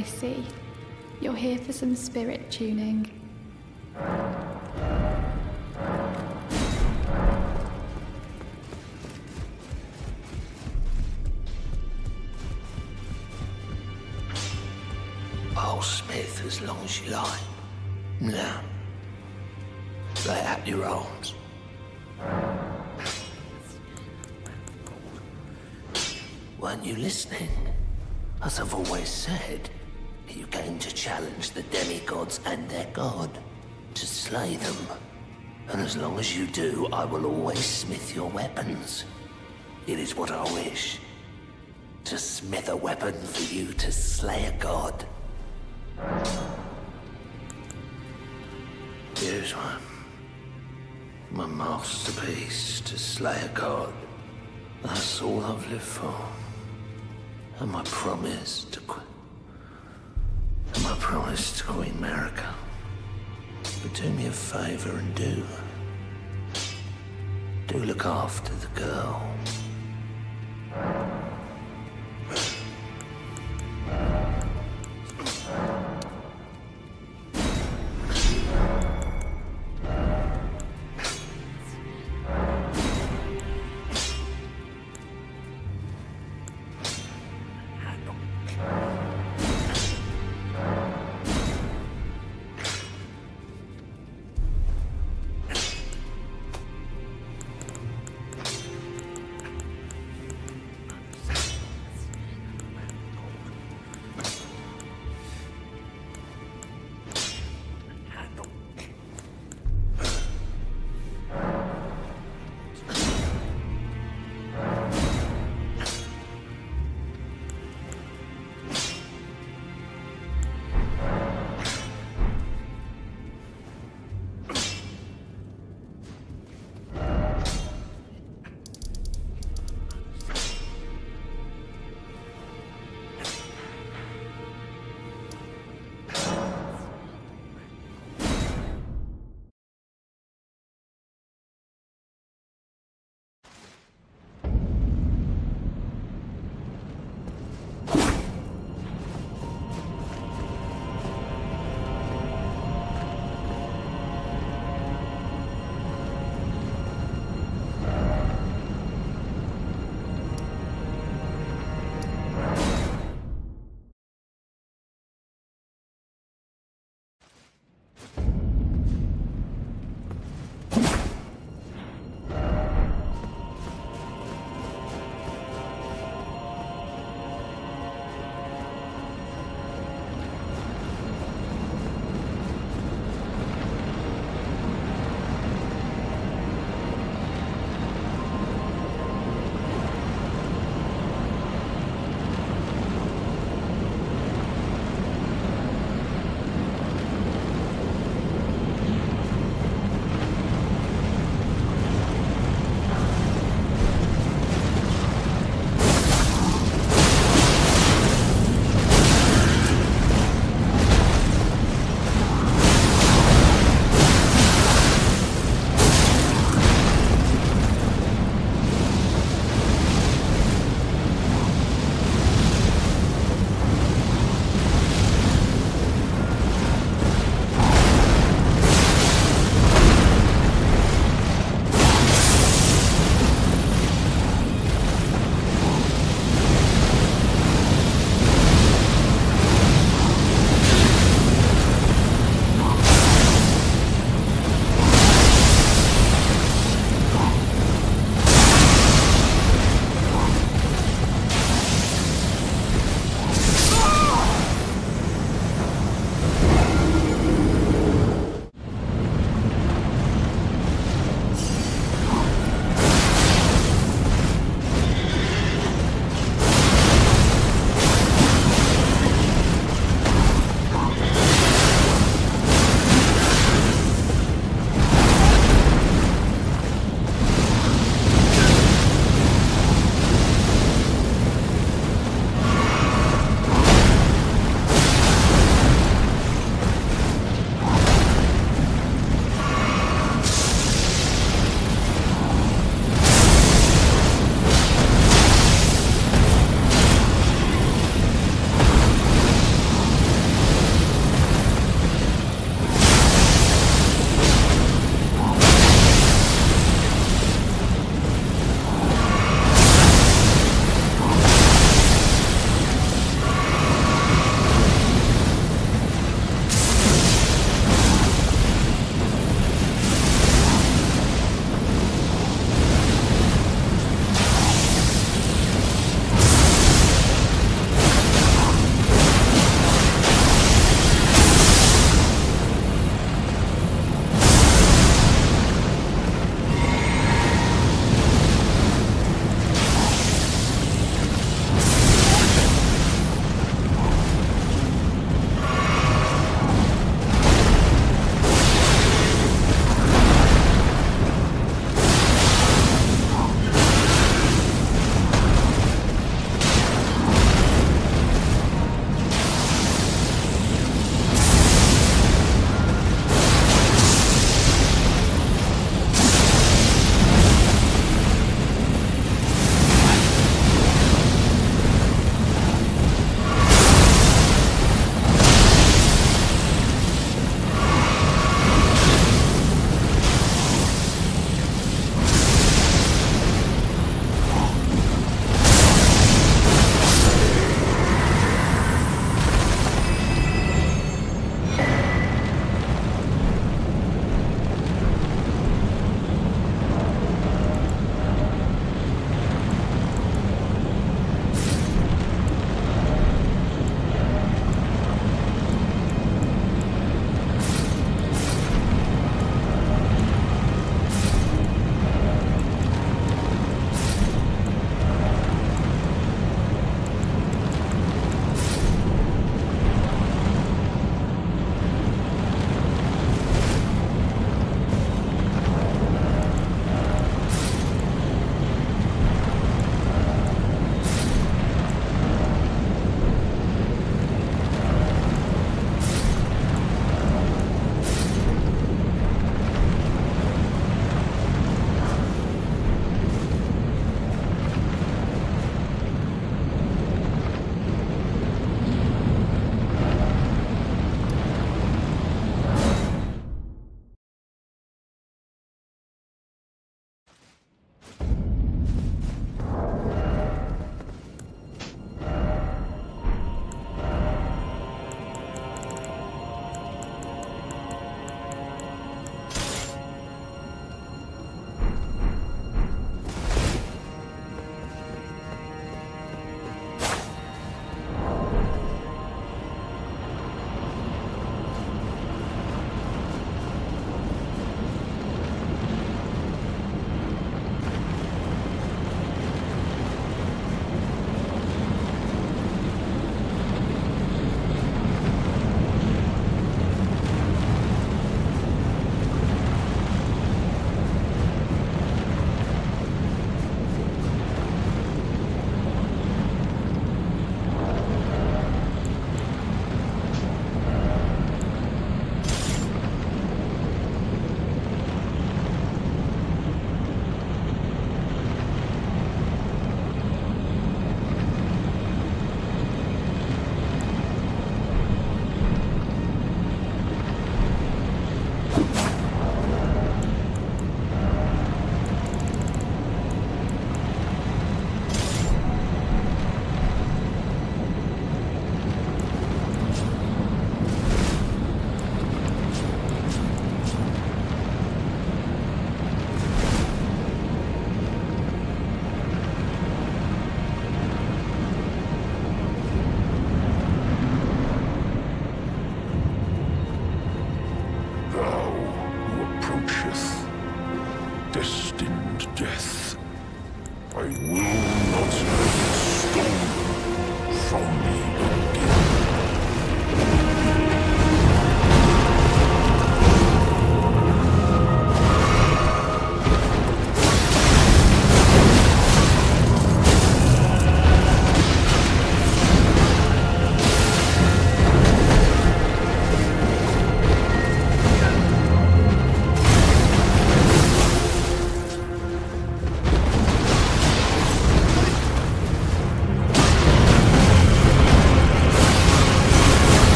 I see. You're here for some spirit tuning. I'll smith as long as you like. Now, lay out your arms. Weren't you listening? As I've always said, you came to challenge the demigods and their god, to slay them. And as long as you do, I will always smith your weapons. It is what I wish. To smith a weapon for you to slay a god. Here's one. My masterpiece to slay a god. That's all I've lived for. And my promise to Queen... And my promise to Queen Marika. But do me a favor and do... Do look after the girl.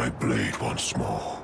My blade once more.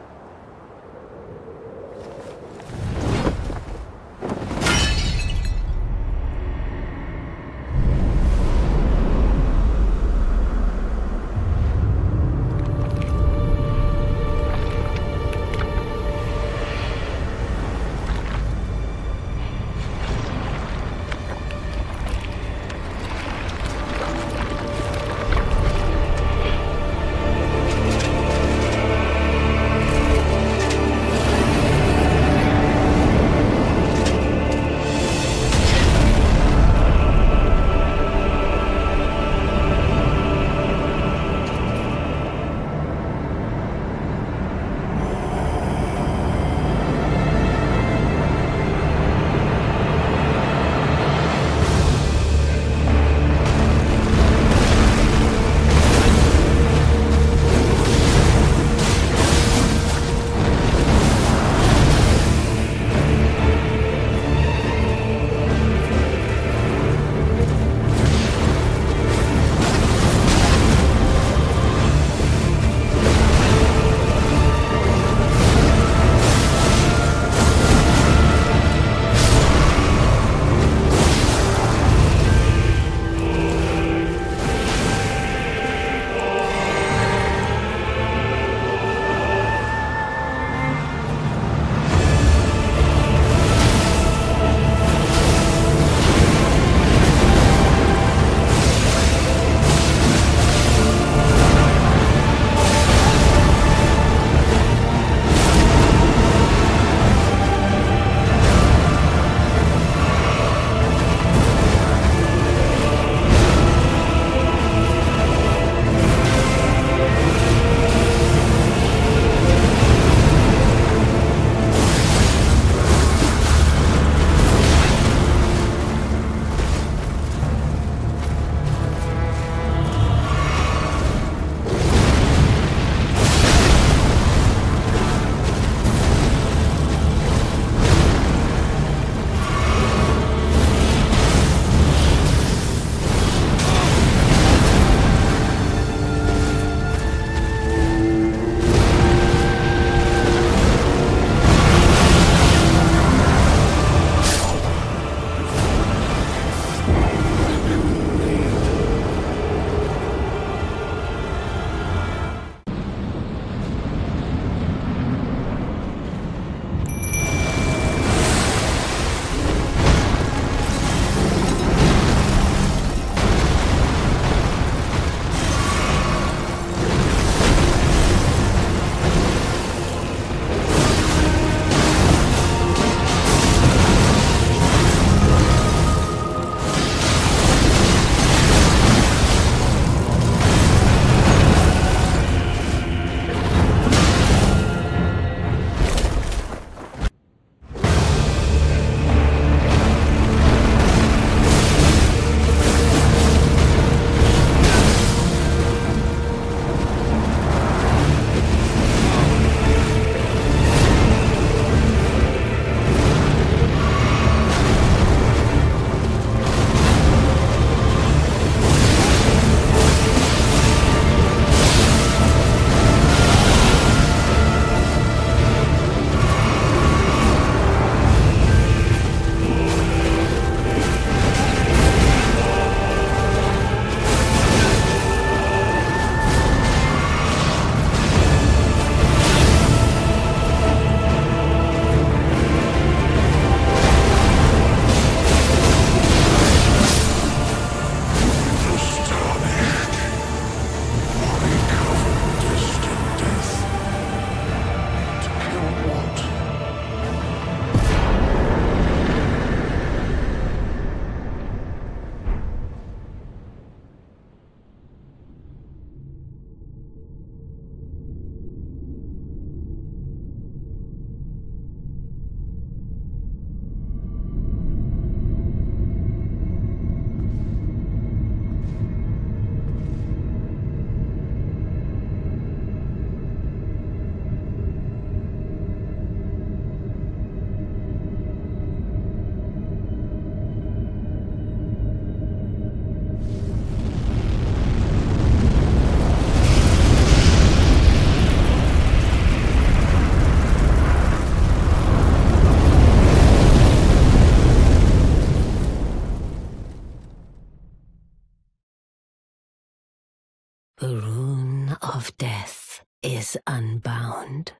Unbound.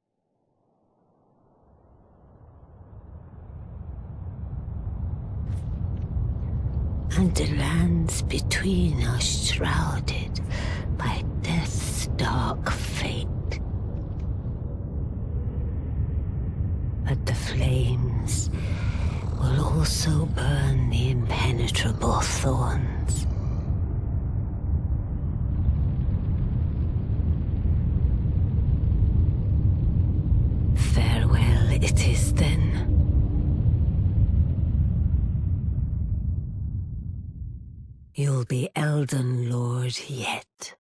And the lands between are shrouded by death's dark fate. But the flames will also burn the impenetrable thorns. Elden Lord yet.